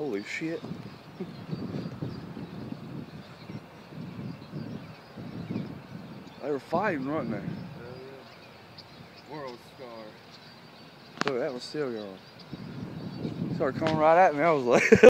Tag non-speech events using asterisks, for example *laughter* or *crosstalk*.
Holy shit. they were fighting, weren't they? Yeah. World Scar. Look, that was still going. Started coming right at me. I was like... *laughs*